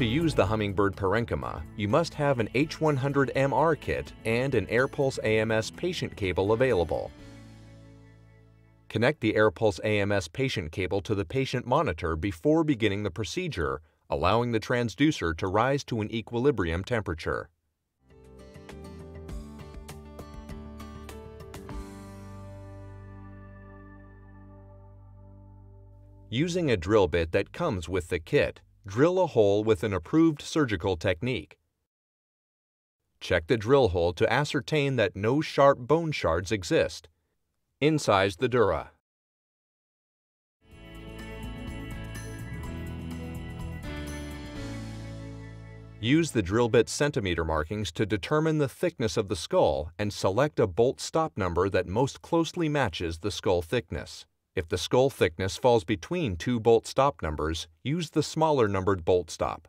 To use the Hummingbird parenchyma, you must have an H100MR kit and an AirPulse AMS patient cable available. Connect the AirPulse AMS patient cable to the patient monitor before beginning the procedure, allowing the transducer to rise to an equilibrium temperature. Using a drill bit that comes with the kit, drill a hole with an approved surgical technique. Check the drill hole to ascertain that no sharp bone shards exist. Incise the dura. Use the drill bit centimeter markings to determine the thickness of the skull and select a bolt stop number that most closely matches the skull thickness. If the skull thickness falls between two bolt stop numbers, use the smaller numbered bolt stop.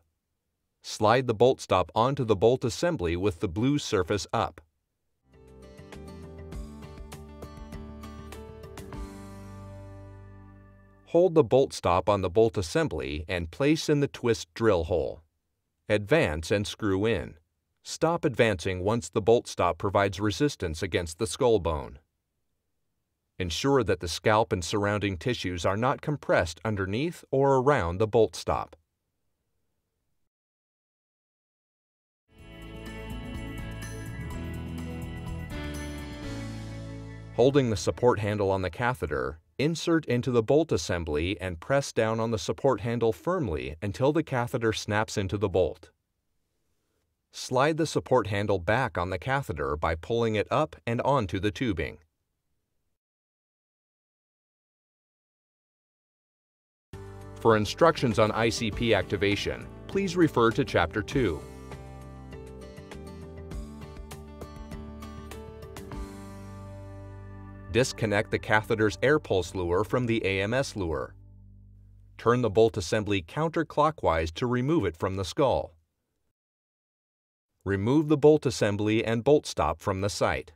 Slide the bolt stop onto the bolt assembly with the blue surface up. Hold the bolt stop on the bolt assembly and place in the twist drill hole. Advance and screw in. Stop advancing once the bolt stop provides resistance against the skull bone. Ensure that the scalp and surrounding tissues are not compressed underneath or around the bolt stop. Holding the support handle on the catheter, insert into the bolt assembly and press down on the support handle firmly until the catheter snaps into the bolt. Slide the support handle back on the catheter by pulling it up and onto the tubing. For instructions on ICP activation, please refer to Chapter 2. Disconnect the catheter's air pulse luer from the AMS luer. Turn the bolt assembly counterclockwise to remove it from the skull. Remove the bolt assembly and bolt stop from the site.